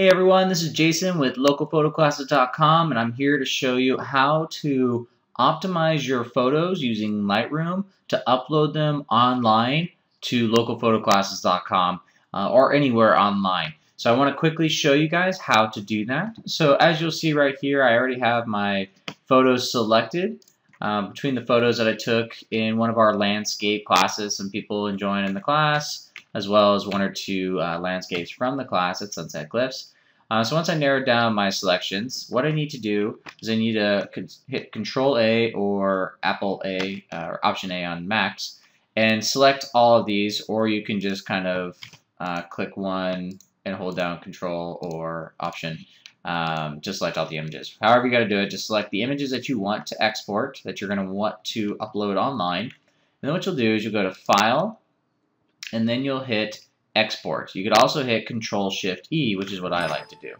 Hey everyone, this is Jason with localphotoclasses.com and I'm here to show you how to optimize your photos using Lightroom to upload them online to localphotoclasses.com uh, or anywhere online. So I want to quickly show you guys how to do that. So as you'll see right here, I already have my photos selected. Um, between the photos that I took in one of our landscape classes, some people enjoying in the class, as well as one or two uh, landscapes from the class at Sunset Cliffs. Uh, so once I narrowed down my selections, what I need to do is I need to hit Control A or Apple A uh, or Option A on Macs and select all of these, or you can just kind of uh, click one and hold down Control or Option. Um, just select all the images. However you got to do it, just select the images that you want to export, that you're going to want to upload online. And then what you'll do is you'll go to File, and then you'll hit export. You could also hit Control Shift E, which is what I like to do.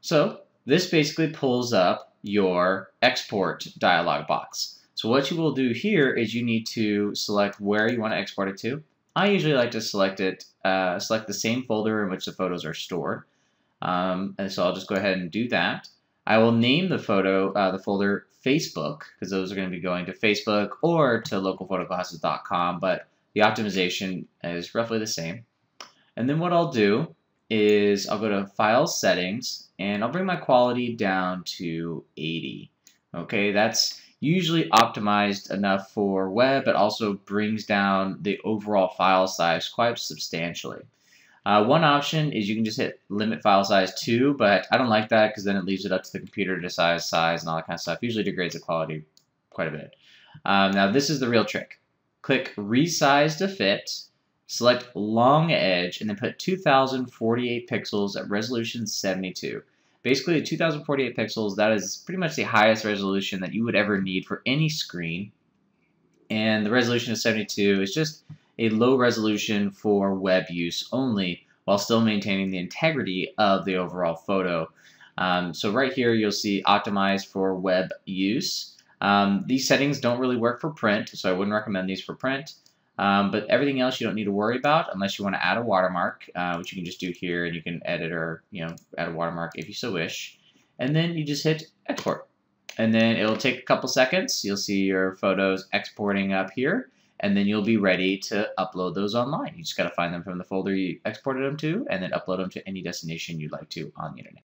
So this basically pulls up your export dialog box. So what you will do here is you need to select where you want to export it to. I usually like to select it, uh, select the same folder in which the photos are stored. Um, and so I'll just go ahead and do that. I will name the photo, uh, the folder Facebook, because those are going to be going to Facebook or to localphotoclasses.com, but the optimization is roughly the same. And then what I'll do is I'll go to File Settings, and I'll bring my quality down to 80. Okay, that's usually optimized enough for web, but also brings down the overall file size quite substantially. Uh, one option is you can just hit limit file size to, but I don't like that because then it leaves it up to the computer to decide size and all that kind of stuff. Usually degrades the quality quite a bit. Um, now this is the real trick. Click Resize to Fit, select Long Edge, and then put 2048 pixels at resolution 72. Basically, 2048 pixels, that is pretty much the highest resolution that you would ever need for any screen. And the resolution of 72 is just a low resolution for web use only, while still maintaining the integrity of the overall photo. Um, so right here, you'll see optimized for web use. Um, these settings don't really work for print, so I wouldn't recommend these for print. Um, but everything else you don't need to worry about unless you want to add a watermark, uh, which you can just do here, and you can edit or you know add a watermark if you so wish. And then you just hit export. And then it'll take a couple seconds. You'll see your photos exporting up here, and then you'll be ready to upload those online. You just got to find them from the folder you exported them to, and then upload them to any destination you'd like to on the internet.